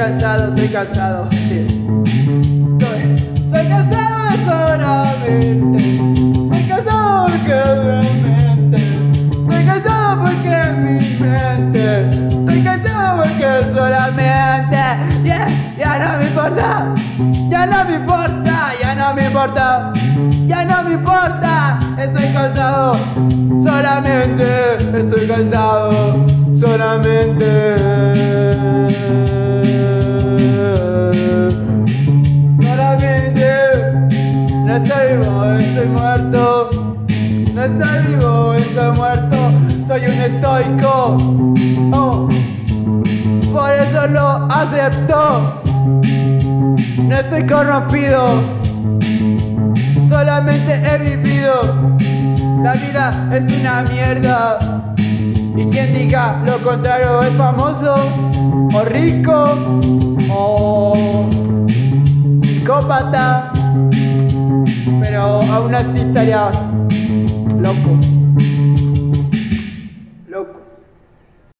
cansado, estoy cansado, sí. Estoy, estoy cansado solamente. Estoy cansado porque mi mente. Estoy cansado porque mi mente. Estoy cansado porque solamente. Yeah, ya no me importa. Ya no me importa. Ya no me importa. Ya no me importa. Estoy cansado. Solamente. Estoy cansado. Solamente. No estoy vivo, estoy muerto. No estoy vivo, estoy muerto. Soy un estoico. Oh. Por eso lo acepto. No estoy corrompido. Solamente he vivido. La vida es una mierda. Y quien diga lo contrario es famoso, o rico, o psicópata. Aún así loco.